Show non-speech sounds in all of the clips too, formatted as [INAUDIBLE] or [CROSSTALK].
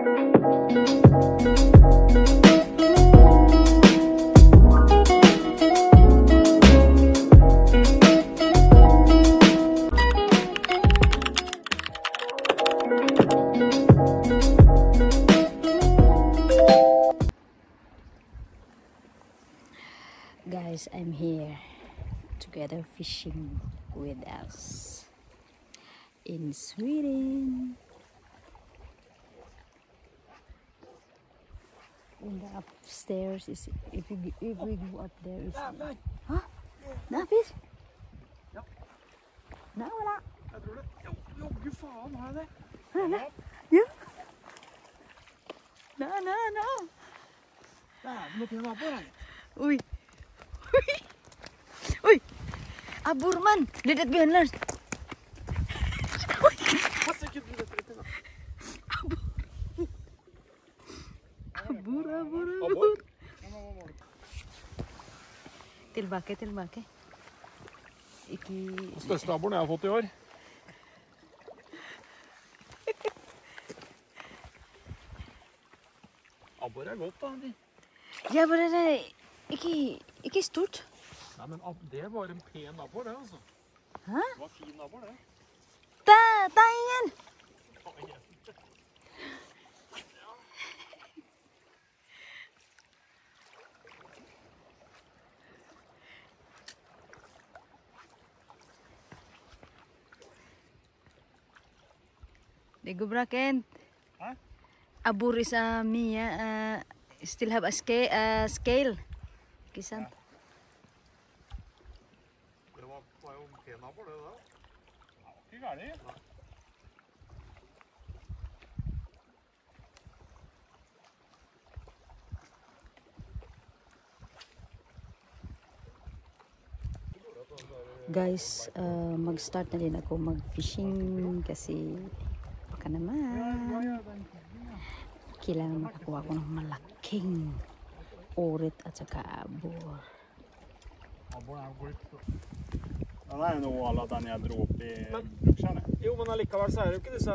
Guys, I'm here together fishing with us in Sweden. In the upstairs is if we if we go up there is Huh? Na fish? Ja. Na wala. Jeg tror det. Jo, joggu faen, har jeg det? Na na. Ja. Na na na. Dæven, nå pin abbor her. Ui. Ui. Ui. Abur man. Lihat bihan Lars. Pass ikke du vet det. Abur, abur, Abbor? Tilbake, tilbake. Ikke Den største abboren jeg har fått i år. Abbor er godt, da. de. Ja, bare det er ikke, ikke stort. Nei, men det var en pen abbor, det, altså. Hæ? Det var fin abbor, det. Der, ta igjen! Det går bra, Kent. Hæ? Abur is uh, Mia uh, still have a scale, uh, scale. Ikke sant? Det var, var jo en pen abbor, det da. Det var ikke gærent. Guys, uh, mag-start na din ako mag-fishing kasi baka naman kailangan makakuha ko ng malaking orit at saka abor. Abor er jo Den er jo noe à la den jeg dro opp i Brukskjernet. Jo, men allikevel så er det jo ikke disse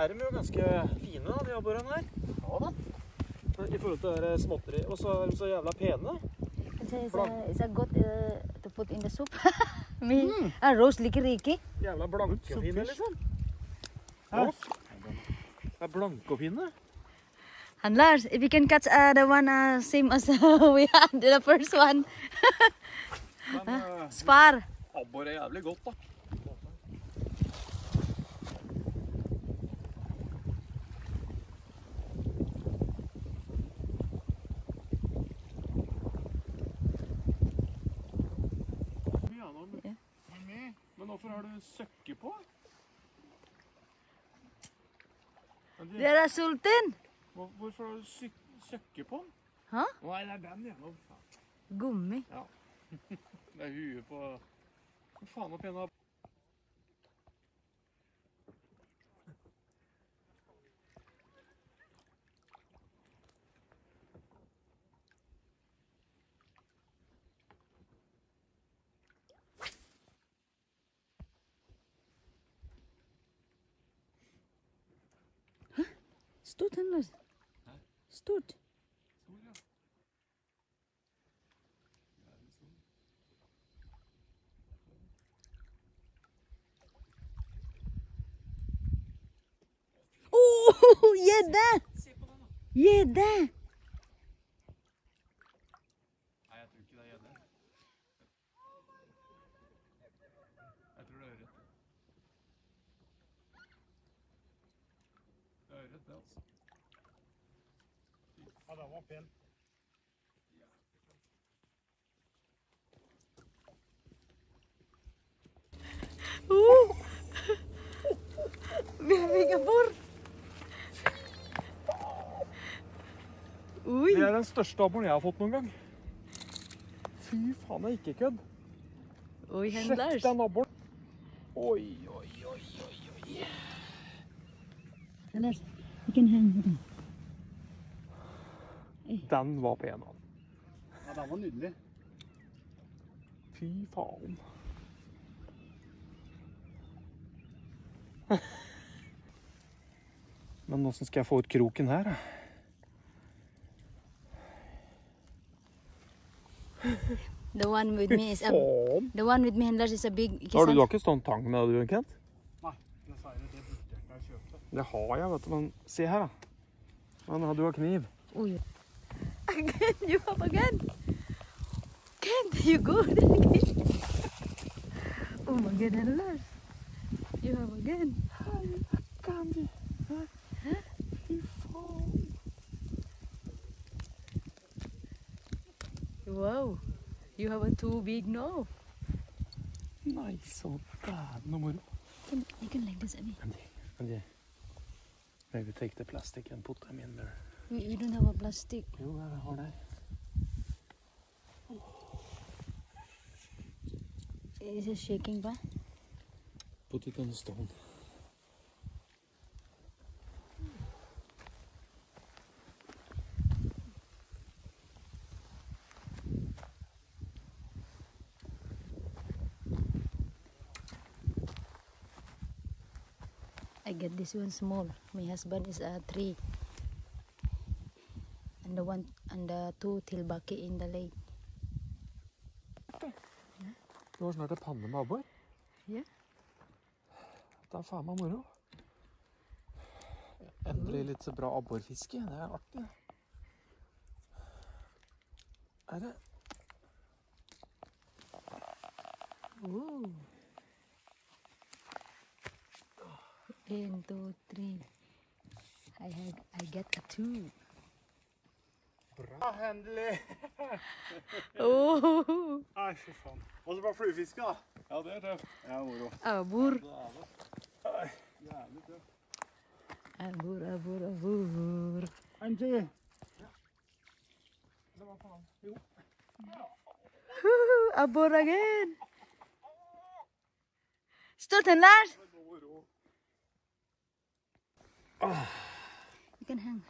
Er de jo ganske fine, da, de abborene her? Ja da. I forhold til det småtteri. Og så er de så jævla pene. It's a, godt å putte good uh, to put in the soup. [LAUGHS] Me, ah, roast likiriki. Jævla blanke og fine, liksom. Hæ? Er blanke og fine? And Lars, if you can catch uh, the one uh, same as [LAUGHS] we had the first one, Men uh, spar. abbor er jævlig godt, da. Men hvorfor har du søkke på? Dere er sulten? hvor- Hvorfor har du syk- søkke på den? Hæ? Nei, det er den, ja. Gummi. Ja. [LAUGHS] Det er huet på Hva faen så pene Stort, han Lars. Stort. Stor, ja. Oh, gjedde! Se på den, da. Gjedde! Nei, jeg tror ikke det er gjedde. Jeg tror det er ørret. Er ørret, det, altså. Ja, den var pen. Oh. [LAUGHS] Vi har vinget bort! Oi. Det er den største abboren jeg har fått noen gang. Fy faen, jeg er ikke kødd. Oi, Sjekk den abboren. Oi, oi, oi, oi, oi. Lars, vi kan var den. Den var pen. Ja, den var nydelig. Fy faen. [LAUGHS] Men åssen skal jeg få ut kroken her? The one with me is a, the one with me and Lars is a big, ikke Har du, du har ikke stått tang med deg, du, Kent? Nei, dessverre. Det burde jeg ikke ha kjøpt. Det har jeg, vet du. Men se her, da. Men du har kniv. Oi. Again, you have again. Kent, you go there again. Oh my god, and Lars. You have again. Candy. Fy faen. Wow. You have a too big no. Nei, så dæven nå må du can, you can like this at me. Andy, Andy. Maybe take the plastic and put them in there. We, we don't have a plastic. Jo, jeg har det. Is it shaking ba? Put it on the stone. Get this one small. My husband is a three. And the one and the two tilbake in the lake. Du har snart en panne med abbor. Ja. Det er faen meg moro. Endelig litt så bra abborfiske. Det er artig. Er det Ooh. One, two, three. I had I get a two. Bra! [LAUGHS] Oh, Nei, fy faen. Og så bare fluefiske, da. Ja, det er tøft. Ja, moro. abur, Jævlig tøft. abur, abur, abur. Angie! Woohoo, abur again. Stolt Lars. [SIGHS] You can hang.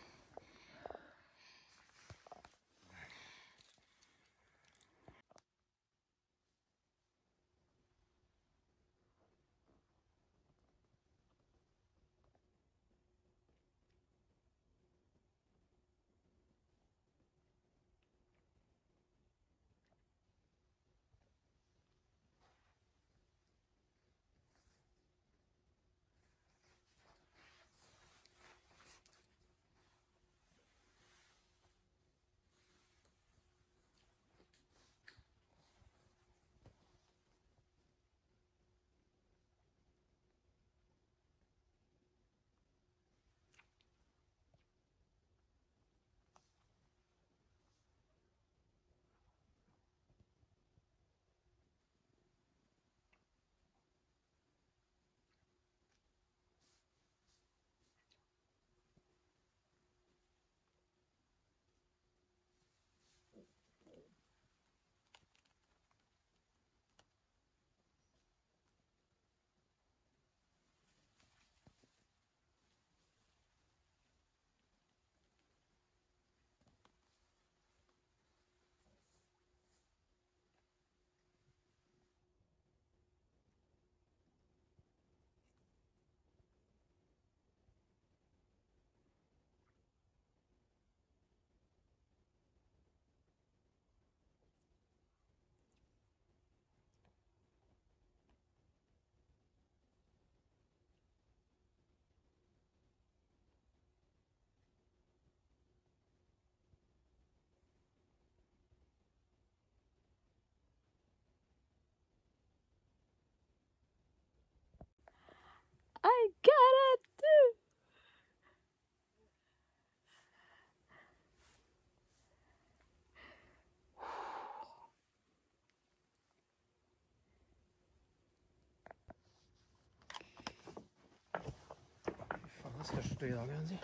Største i dag, Andy.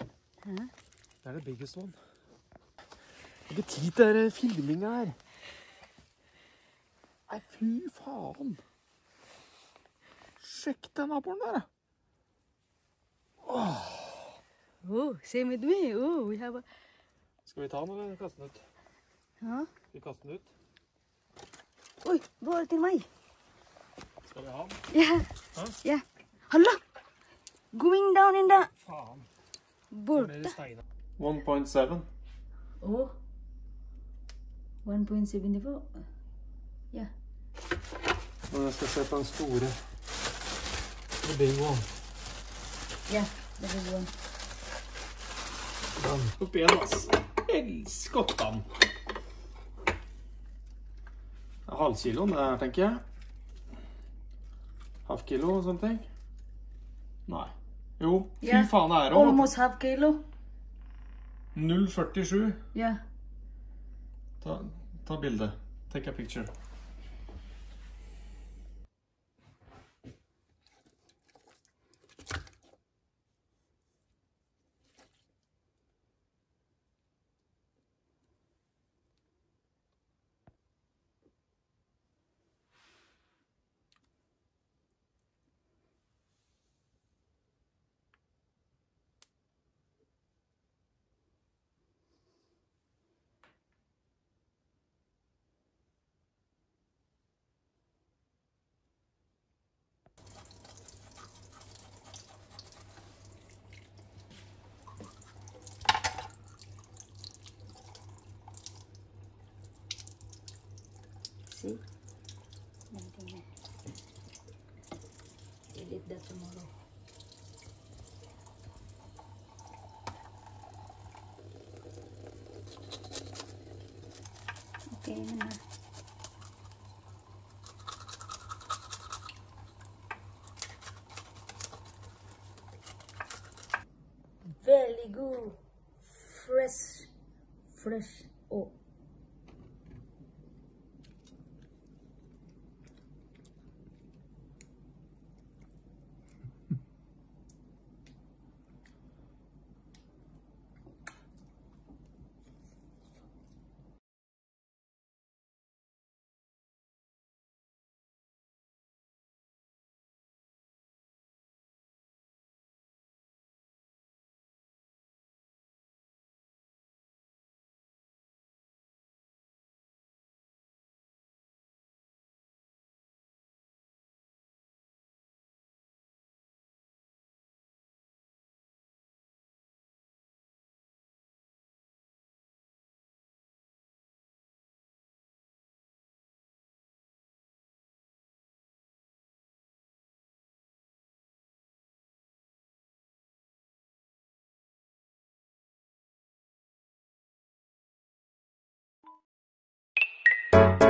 Hæ? Det er det biggest one. Det er ikke tid til den filminga her. Nei, fy faen. Sjekk den abboren der, da. Oh, same with me. Oh, we have a. Skal vi ta den, eller kaste den ut? Ja. Skal vi kaste den ut? Oi, bare til meg. Skal vi ha den? Yeah. Hæ? Yeah. Hala! Going down in the. Faen. Borte. 1.7. Å. 1.7 nivå. Ja. Men jeg skal se på den store. The big one. Ja, det big one. Den. Opp igjen, ass. Elskottan. Halvkiloen der, tenker jeg. Halv kilo og sånne ting. Nei. Jo, fy yeah. faen, er det Almost half kilo. 0,47. Ja. Ta, ta bilde. Take a picture. Nothing. Edit that tomorrow. Okay na. Very good. Fresh. Fresh. Oh. Bye.